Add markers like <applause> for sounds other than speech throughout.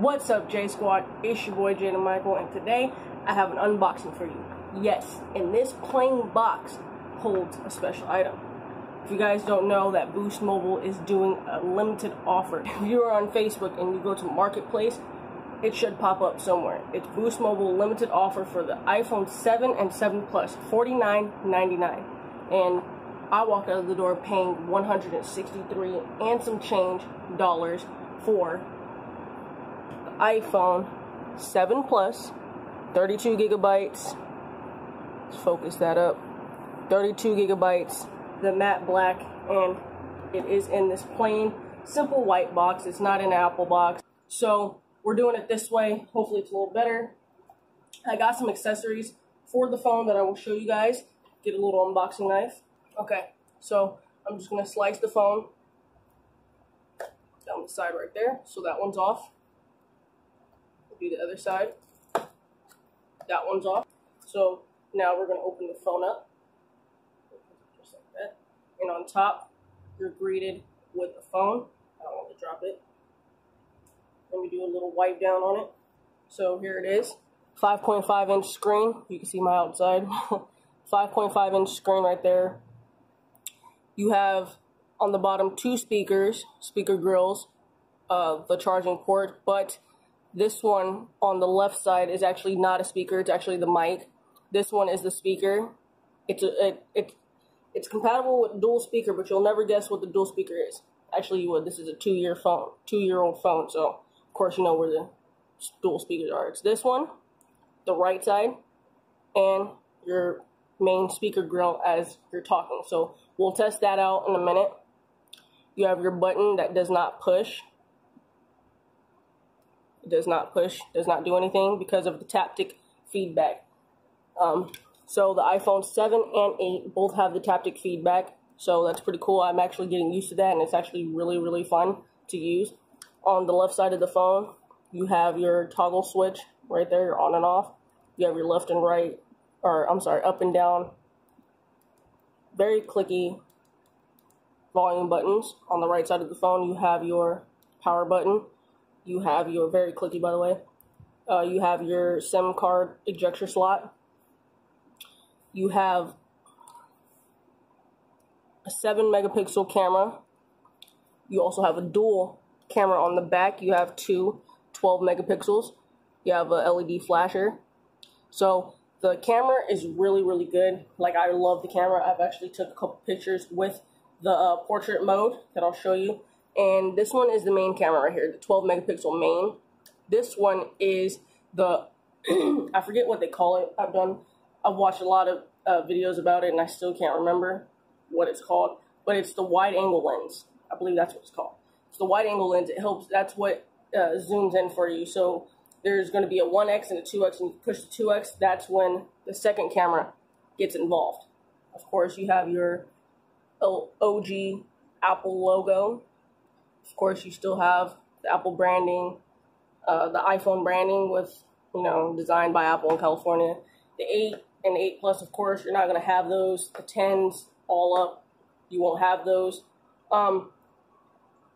What's up, J Squad? It's your boy Jaden Michael, and today I have an unboxing for you. Yes, and this plain box holds a special item. If you guys don't know that Boost Mobile is doing a limited offer. <laughs> If you're on Facebook and you go to Marketplace, it should pop up somewhere. It's Boost Mobile limited offer for the iPhone 7 and 7 Plus, $49.99. And I walked out of the door paying 163 and some change dollars for iPhone 7 Plus, 32 gigabytes. Let's focus that up. 32 gigabytes, the matte black, and it is in this plain, simple white box. It's not an Apple box. So we're doing it this way. Hopefully it's a little better. I got some accessories for the phone that I will show you guys. Get a little unboxing knife. Okay, so I'm just gonna slice the phone down the side right there. So that one's off do the other side. That one's off. So now we're going to open the phone up. Just like that. And on top, you're greeted with the phone. I don't want to drop it. Let me do a little wipe down on it. So here it is. 5.5 inch screen. You can see my outside. <laughs> 5.5 inch screen right there. You have on the bottom two speakers, speaker grills, uh, the charging port, but this one on the left side is actually not a speaker, it's actually the mic. This one is the speaker. It's a, it, it, it's compatible with dual speaker, but you'll never guess what the dual speaker is. Actually, you would. This is a two-year phone, two-year-old phone, so of course you know where the dual speakers are. It's this one, the right side, and your main speaker grill as you're talking. So we'll test that out in a minute. You have your button that does not push does not push, does not do anything because of the taptic feedback. Um, so the iPhone 7 and 8 both have the taptic feedback, so that's pretty cool. I'm actually getting used to that, and it's actually really, really fun to use. On the left side of the phone, you have your toggle switch right there, your on and off. You have your left and right, or I'm sorry, up and down. Very clicky volume buttons. On the right side of the phone, you have your power button you have your, very clicky by the way, uh, you have your SIM card ejector slot. You have a 7 megapixel camera. You also have a dual camera on the back. You have two 12 megapixels. You have a LED flasher. So the camera is really, really good. Like, I love the camera. I've actually took a couple pictures with the uh, portrait mode that I'll show you. And this one is the main camera right here, the 12 megapixel main. This one is the, <clears throat> I forget what they call it. I've done, I've watched a lot of uh, videos about it and I still can't remember what it's called. But it's the wide angle lens. I believe that's what it's called. It's the wide angle lens. It helps, that's what uh, zooms in for you. So there's going to be a 1x and a 2x and you push the 2x, that's when the second camera gets involved. Of course, you have your OG Apple logo of course, you still have the Apple branding, uh, the iPhone branding with, you know, designed by Apple in California. The 8 and 8 Plus, of course, you're not going to have those. The 10s all up, you won't have those. Um,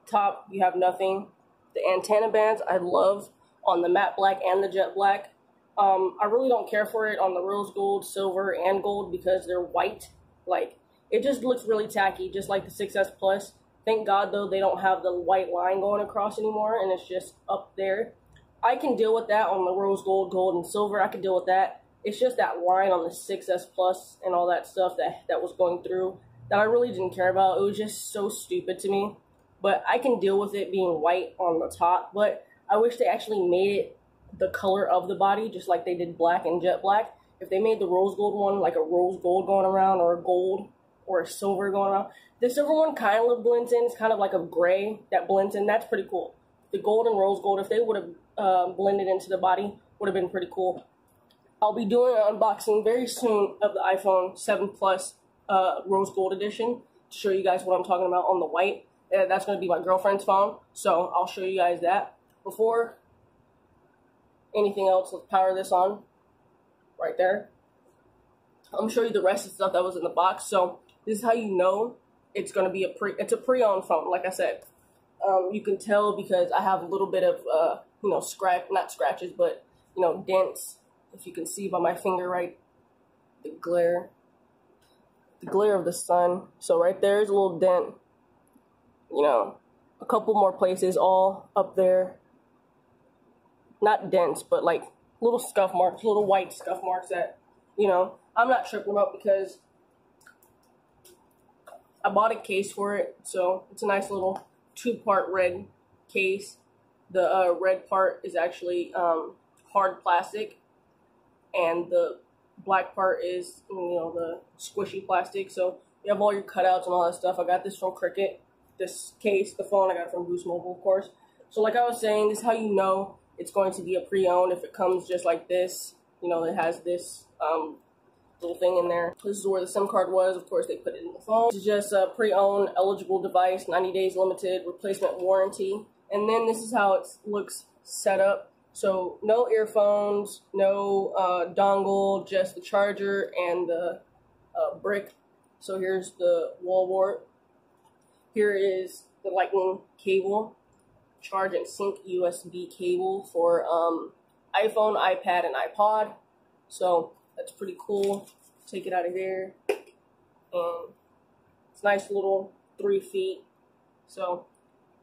top, you have nothing. The antenna bands, I love on the matte black and the jet black. Um, I really don't care for it on the rose gold, silver, and gold because they're white. Like, it just looks really tacky, just like the 6S Plus. Thank God, though, they don't have the white line going across anymore, and it's just up there. I can deal with that on the rose gold, gold, and silver. I can deal with that. It's just that line on the 6S Plus and all that stuff that, that was going through that I really didn't care about. It was just so stupid to me. But I can deal with it being white on the top, but I wish they actually made it the color of the body, just like they did black and jet black. If they made the rose gold one like a rose gold going around or a gold or a silver going around, the silver one kind of blends in. It's kind of like a gray that blends in. That's pretty cool. The gold and rose gold, if they would have uh, blended into the body, would have been pretty cool. I'll be doing an unboxing very soon of the iPhone 7 Plus uh, Rose Gold Edition to show you guys what I'm talking about on the white. Uh, that's going to be my girlfriend's phone, so I'll show you guys that. Before anything else, let's power this on right there. I'm going to show you the rest of the stuff that was in the box. So this is how you know it's going to be a pre it's a pre-owned phone like i said um, you can tell because i have a little bit of uh, you know, scratch, not scratches, but, you know, dents. If you can see by my finger right, the glare, the glare of the sun. So right there is a little dent, you know, a couple more places all up there. Not dents, but like little scuff marks, little white scuff marks that, you know, I'm not tripping about because I bought a case for it. So it's a nice little two part red case. The uh, red part is actually um, hard plastic, and the black part is you know the squishy plastic. So you have all your cutouts and all that stuff. I got this from Cricket. This case, the phone I got from Boost Mobile, of course. So like I was saying, this is how you know it's going to be a pre-owned if it comes just like this. You know, it has this um, little thing in there. This is where the SIM card was. Of course, they put it in the phone. Is just a pre-owned eligible device, 90 days limited replacement warranty. And then this is how it looks set up. So no earphones, no uh, dongle, just the charger and the uh, brick. So here's the wall wart. Here is the lightning cable, charge and sync USB cable for um, iPhone, iPad, and iPod. So that's pretty cool. Take it out of there. And it's nice little three feet. So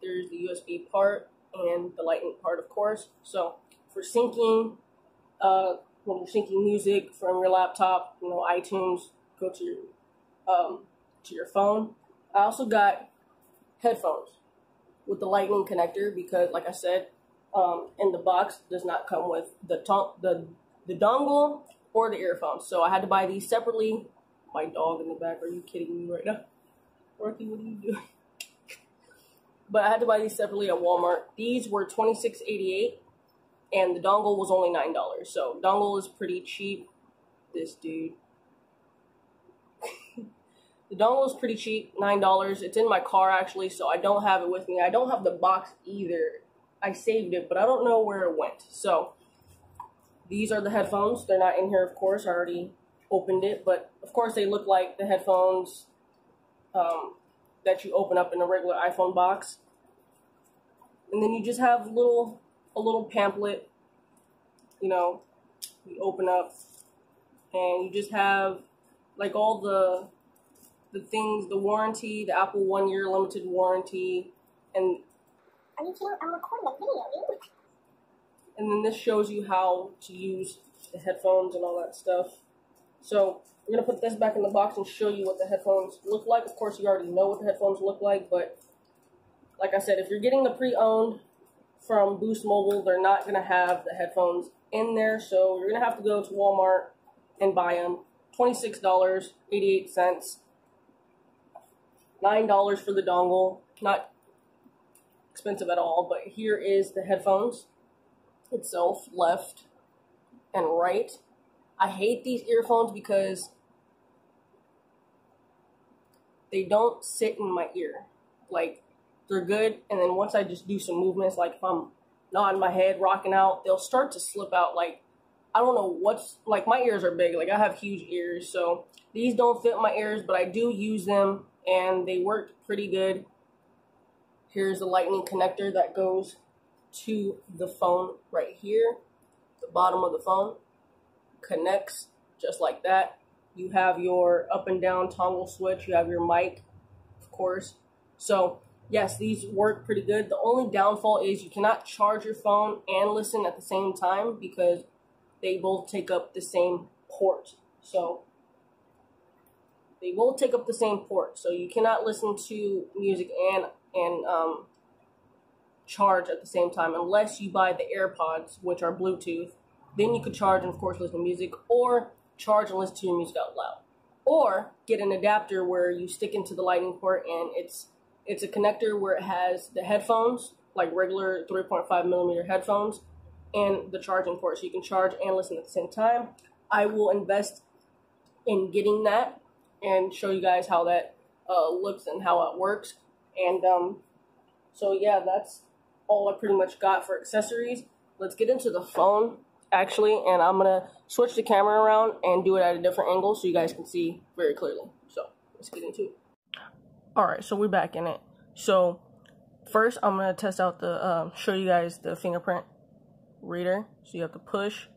there's the USB part and the lightning part, of course. So for syncing, uh, when you're syncing music from your laptop, you know, iTunes, go to your um, to your phone. I also got headphones with the lightning connector because, like I said, um, in the box does not come with the the the dongle or the earphones. So I had to buy these separately. My dog in the back. Are you kidding me right now? Dorothy, what are you doing? but I had to buy these separately at Walmart. These were twenty six eighty eight, and the dongle was only nine dollars. So dongle is pretty cheap. This dude. <laughs> the dongle is pretty cheap, nine dollars. It's in my car actually, so I don't have it with me. I don't have the box either. I saved it, but I don't know where it went. So these are the headphones. They're not in here, of course. I already opened it, but of course they look like the headphones um, that you open up in a regular iPhone box. And then you just have little a little pamphlet, you know, you open up and you just have like all the the things, the warranty, the Apple one year limited warranty, and Are you kidding? I'm recording a video. And then this shows you how to use the headphones and all that stuff. So we're gonna put this back in the box and show you what the headphones look like. Of course, you already know what the headphones look like, but like I said, if you're getting the pre-owned from Boost Mobile, they're not gonna have the headphones in there, so you're gonna have to go to Walmart and buy them. Twenty-six dollars, eighty-eight cents, nine dollars for the dongle. Not expensive at all, but here is the headphones itself, left and right. I hate these earphones because they don't sit in my ear. Like they're good, and then once I just do some movements, like if I'm nodding my head, rocking out, they'll start to slip out. Like I don't know what's like my ears are big. Like I have huge ears, so these don't fit my ears, but I do use them, and they work pretty good. Here's the lightning connector that goes to the phone right here. The bottom of the phone connects just like that. You have your up and down toggle switch. You have your mic, of course. So, yes, these work pretty good. The only downfall is you cannot charge your phone and listen at the same time because they both take up the same port. So, they both take up the same port. So, you cannot listen to music and and um, charge at the same time unless you buy the AirPods, which are Bluetooth. Then you could charge and, of course, listen to music, or charge and listen to your music out loud. Or get an adapter where you stick into the lightning port and it's it's a connector where it has the headphones, like regular 3.5 millimeter headphones, and the charging port. So you can charge and listen at the same time. I will invest in getting that and show you guys how that uh, looks and how it works. And um, so yeah, that's all I pretty much got for accessories. Let's get into the phone actually, and I'm gonna switch the camera around and do it at a different angle so you guys can see very clearly. So let's get into it. All right, so we're back in it. So first, I'm gonna test out the um, show you guys the fingerprint reader. So you have to push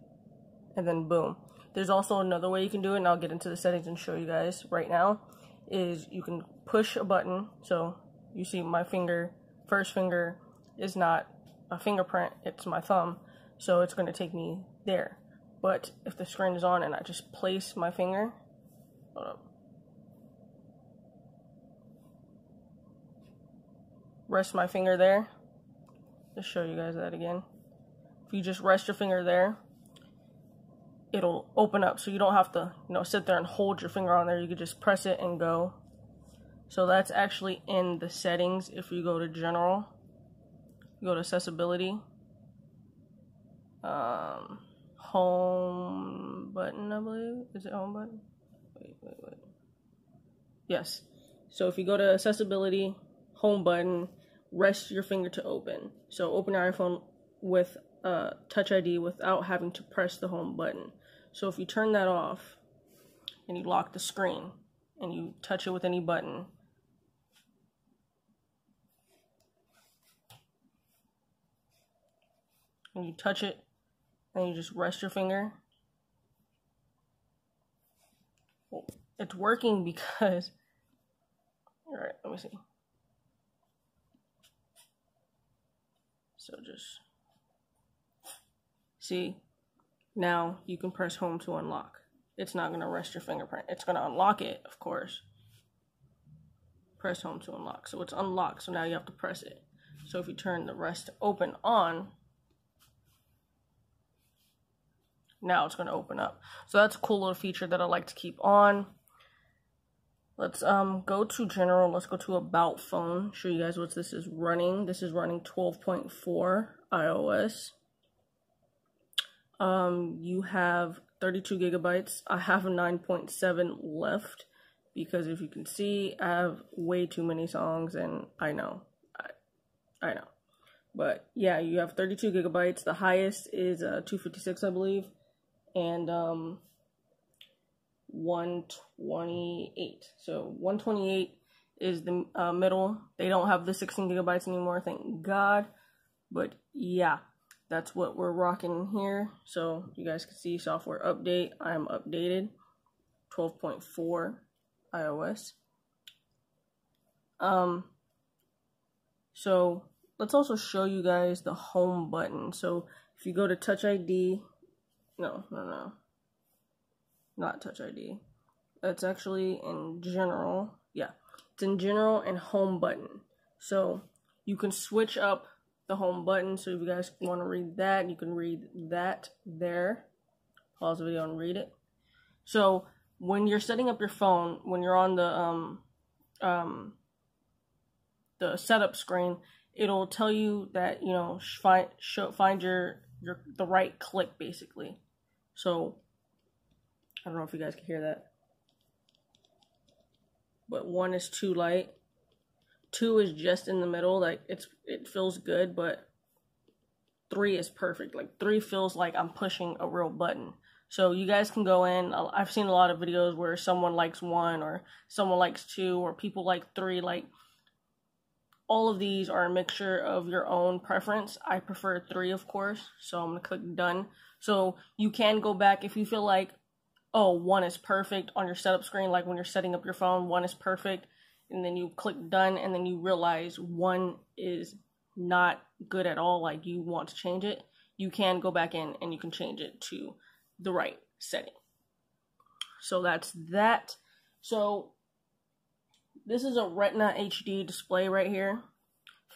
and then boom. There's also another way you can do it, and I'll get into the settings and show you guys right now. Is you can push a button. So you see my finger, first finger is not a fingerprint, it's my thumb. So it's going to take me there. But if the screen is on and I just place my finger. Rest my finger there. Just show you guys that again. If you just rest your finger there, it'll open up so you don't have to, you know, sit there and hold your finger on there. You can just press it and go. So that's actually in the settings if you go to general. Go to accessibility. Um, home button, I believe. Is it home button? Wait, wait, wait. Yes. So if you go to accessibility, home button, rest your finger to open. So open your iPhone with uh, Touch ID without having to press the home button. So if you turn that off and you lock the screen and you touch it with any button, and you touch it and you just rest your finger, it's working because, all right, let me see. So just see, now you can press home to unlock. It's not going to rest your fingerprint. It's going to unlock it, of course. Press home to unlock. So it's unlocked, so now you have to press it. So if you turn the rest open on, now it's going to open up. So that's a cool little feature that I like to keep on. Let's um go to general. Let's go to about phone. Show you guys what this is running. This is running 12.4 iOS. Um, you have 32 gigabytes. I have 9.7 left because if you can see, I have way too many songs, and I know, I, I know. But yeah, you have 32 gigabytes. The highest is uh, 256, I believe, and um, 128. So 128 is the uh, middle. They don't have the 16 gigabytes anymore, thank God. But yeah, that's what we're rocking here. So you guys can see software update. I am updated 12.4 iOS. Um, so let's also show you guys the home button. So if you go to Touch ID, no, no, no not Touch ID. It's actually in general. Yeah, it's in general and home button. So you can switch up the home button. So if you guys want to read that, you can read that there. Pause the video and read it. So when you're setting up your phone, when you're on the um um the setup screen, it'll tell you that you know find show, find your your the right click basically. So I don't know if you guys can hear that. But one is too light. Two is just in the middle. Like it's it feels good, but three is perfect. Like three feels like I'm pushing a real button. So you guys can go in. I've seen a lot of videos where someone likes one or someone likes two or people like three. Like all of these are a mixture of your own preference. I prefer three, of course. So I'm gonna click done. So you can go back if you feel like oh, one is perfect on your setup screen, like when you're setting up your phone, one is perfect, and then you click done, and then you realize one is not good at all, like you want to change it, you can go back in and you can change it to the right setting. So that's that. So this is a Retina HD display right here,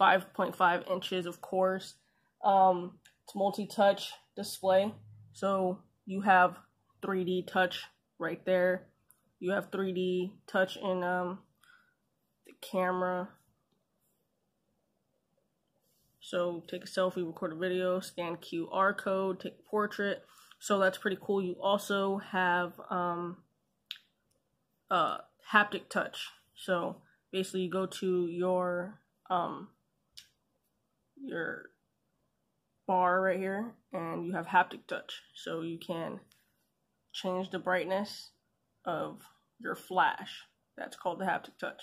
5.5 inches, of course. Um, it's multi-touch display, so you have 3D touch right there. You have 3D touch in um, the camera. So take a selfie, record a video, scan QR code, take a portrait. So that's pretty cool. You also have um, uh, haptic touch. So basically, you go to your um, your bar right here, and you have haptic touch. So you can change the brightness of your flash. That's called the haptic touch.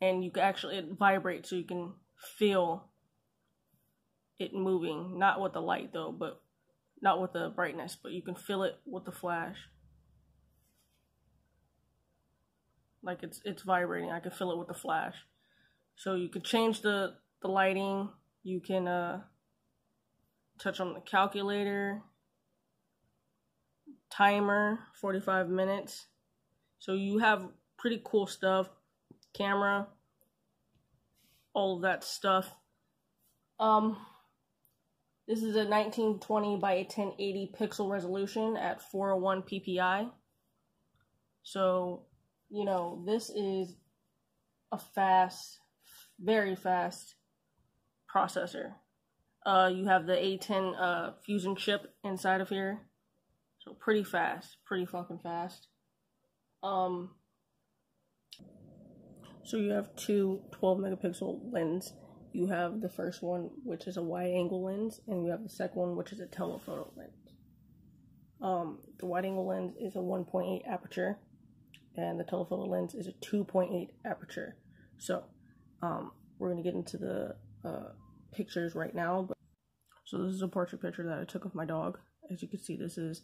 And you can actually, it vibrates so you can feel it moving. Not with the light though, but not with the brightness, but you can feel it with the flash. Like it's it's vibrating. I can fill it with the flash. So you can change the the lighting. You can uh touch on the calculator. Timer, 45 minutes. So you have pretty cool stuff. Camera, all of that stuff. Um this is a 1920 by 1080 pixel resolution at 401 ppi. So, you know, this is a fast, very fast processor. Uh, you have the A10 uh, Fusion chip inside of here. So pretty fast, pretty fucking fast. Um, so you have two 12 megapixel lens you have the first one, which is a wide angle lens, and you have the second one, which is a telephoto lens. Um, the wide angle lens is a 1.8 aperture, and the telephoto lens is a 2.8 aperture. So, um, we're gonna get into the uh, pictures right now. But so this is a portrait picture that I took of my dog. As you can see, this is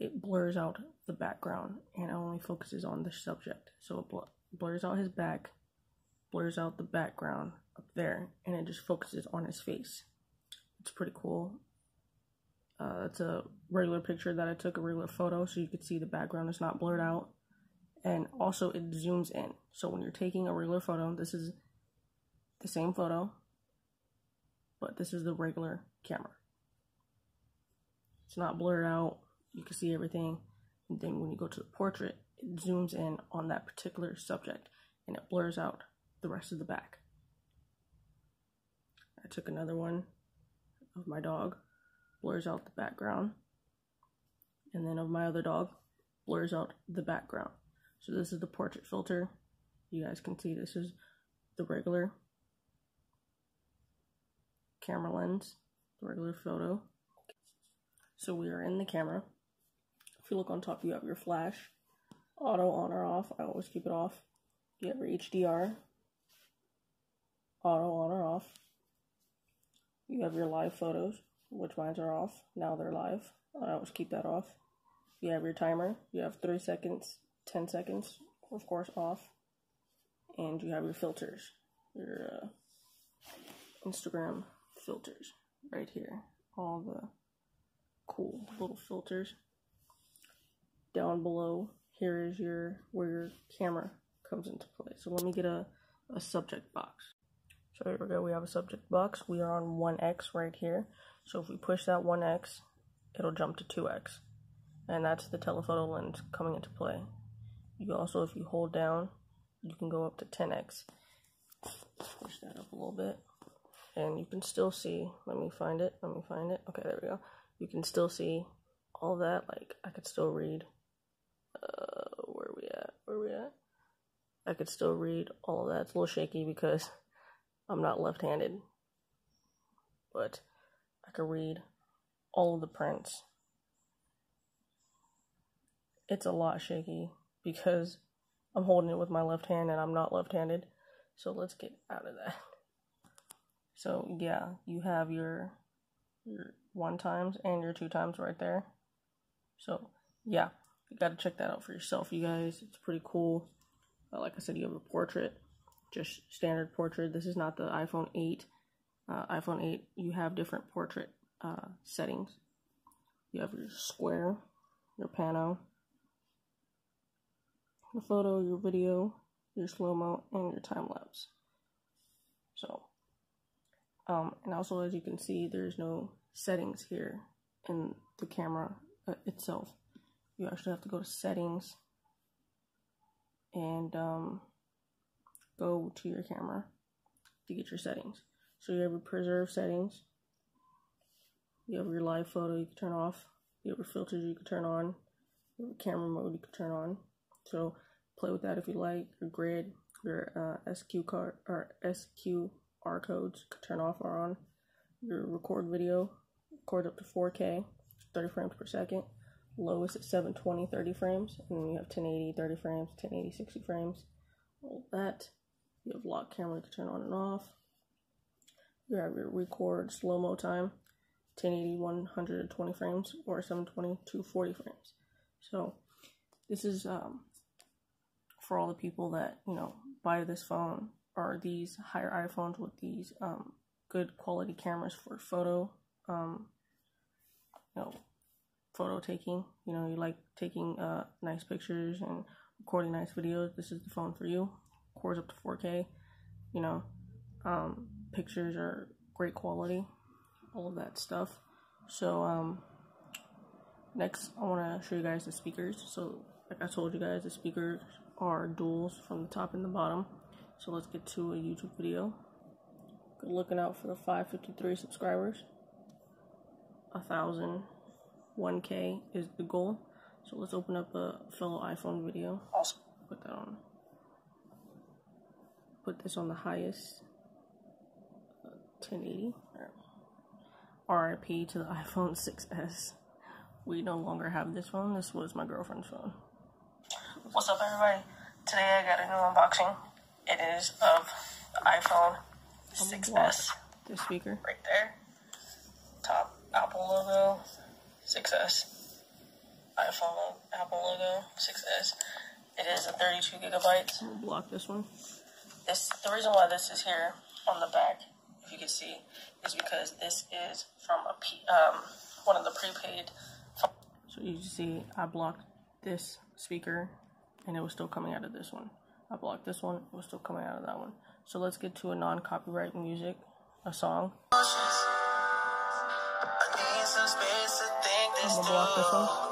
it blurs out the background and only focuses on the subject. So it bl blurs out his back, blurs out the background, up there and it just focuses on his face. It's pretty cool. Uh, it's a regular picture that I took, a regular photo, so you could see the background is not blurred out. And also it zooms in. So when you're taking a regular photo, this is the same photo, but this is the regular camera. It's not blurred out. You can see everything. And then when you go to the portrait, it zooms in on that particular subject and it blurs out the rest of the back. I took another one of my dog, blurs out the background, and then of my other dog, blurs out the background. So this is the portrait filter. You guys can see this is the regular camera lens, the regular photo. So we are in the camera. If you look on top, you have your flash, auto on or off. I always keep it off. You have your HDR, auto on or off. You have your live photos, which mines are off. Now they're live. I always keep that off. You have your timer. You have 3 seconds, 10 seconds, of course, off. And you have your filters. Your uh, Instagram filters right here. All the cool little filters. Down below, here is your where your camera comes into play. So let me get a, a subject box. So here we go, we have a subject box. We are on 1x right here. So if we push that 1x, it'll jump to 2x. And that's the telephoto lens coming into play. You also, if you hold down, you can go up to 10x. Push that up a little bit. And you can still see, let me find it, let me find it. Okay, there we go. You can still see all that, like, I could still read, uh, where we at, where we at? I could still read all that. It's a little shaky because I'm not left handed, but I can read all of the prints. It's a lot shaky because I'm holding it with my left hand and I'm not left handed. So let's get out of that. So yeah, you have your your one times and your two times right there. So yeah, you gotta check that out for yourself, you guys. It's pretty cool. Uh, like I said, you have a portrait just standard portrait. This is not the iPhone 8. Uh, iPhone 8, you have different portrait uh, settings. You have your square, your pano, your photo, your video, your slow mo, and your time lapse. So, um, and also as you can see, there's no settings here in the camera uh, itself. You actually have to go to settings and um, go to your camera to get your settings. So you have your preserve settings. You have your live photo you can turn off. You have your filters you can turn on. Your camera mode you can turn on. So play with that if you like. Your grid, your uh, SQ card or SQR codes turn off or on. Your record video record up to 4K, 30 frames per second. Lowest at 720, 30 frames, and then you have 1080, 30 frames, 1080, 60 frames. All that. You have lock camera to turn on and off. You have your record slow mo time, 1080 120 frames or 720 240 frames. So this is um, for all the people that you know buy this phone or these higher iPhones with these um, good quality cameras for photo, um, you know, photo taking. You know, you like taking uh, nice pictures and recording nice videos. This is the phone for you. Cores up to 4K. You know, um, pictures are great quality, all of that stuff. So, um, next I want to show you guys the speakers. So, like I told you guys, the speakers are duals from the top and the bottom. So let's get to a YouTube video. Good looking out for the 553 subscribers. A thousand, 1K is the goal. So let's open up a fellow iPhone video. Also put that on. Put this on the highest. 1080. RIP to the <laughs> iPhone 6s. We no longer have this phone. This was my girlfriend's phone. What's up, everybody? Today I got a new unboxing. It is of the iPhone 6s. The speaker. Right there. Top Apple logo, 6s. iPhone Apple logo, 6s. It is a 32 gigabytes. We'll block this one. This the reason why this is here on the back if you can see, is because this is from a P, um, one of the prepaid. So you see, I blocked this speaker, and it was still coming out of this one. I blocked this one, it was still coming out of that one. So let's get to a non-copyright music, a song. I'm gonna block this one.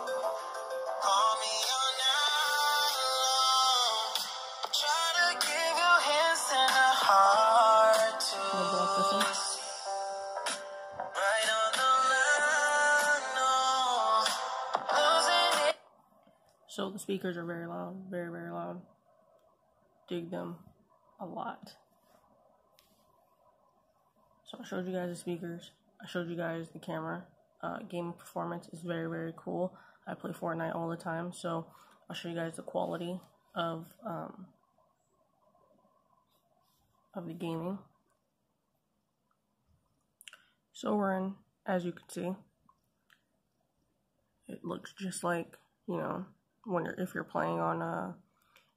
So the speakers are very loud, very, very loud. Dig them a lot. So I showed you guys the speakers. I showed you guys the camera. Uh, gaming performance is very, very cool. I play Fortnite all the time, so I'll show you guys the quality of um, of the gaming. So we're in, as you can see, it looks just like, you know, when you're if you're playing on uh,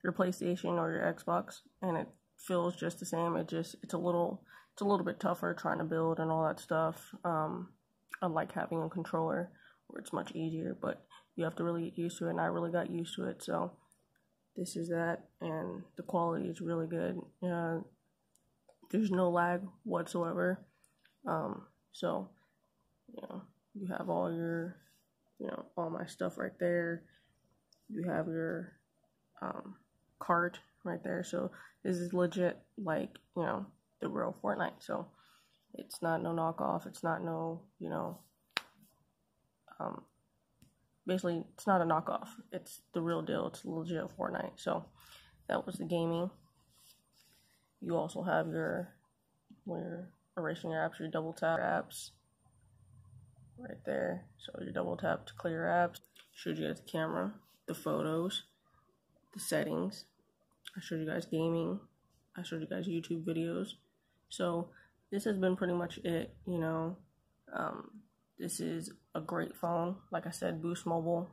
your PlayStation or your Xbox, and it feels just the same. It just it's a little it's a little bit tougher trying to build and all that stuff. Um, unlike having a controller where it's much easier, but you have to really get used to it. And I really got used to it, so this is that, and the quality is really good. Uh, there's no lag whatsoever. Um, so you know you have all your you know all my stuff right there you have your um, cart right there. So this is legit, like you know, the real Fortnite. So it's not no knockoff. It's not no, you know, um, basically it's not a knockoff. It's the real deal. It's legit Fortnite. So that was the gaming. You also have your when you're erasing your apps, your double tap apps right there. So you double tap to clear apps. Should you guys the camera the photos, the settings. I showed you guys gaming. I showed you guys YouTube videos. So this has been pretty much it, you know. Um, this is a great phone. Like I said, Boost Mobile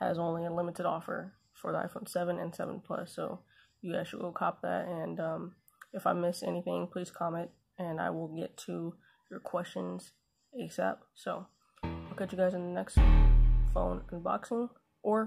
has only a limited offer for the iPhone 7 and 7 Plus. So you guys should go cop that. And um, if I miss anything, please comment and I will get to your questions ASAP. So I'll catch you guys in the next phone unboxing or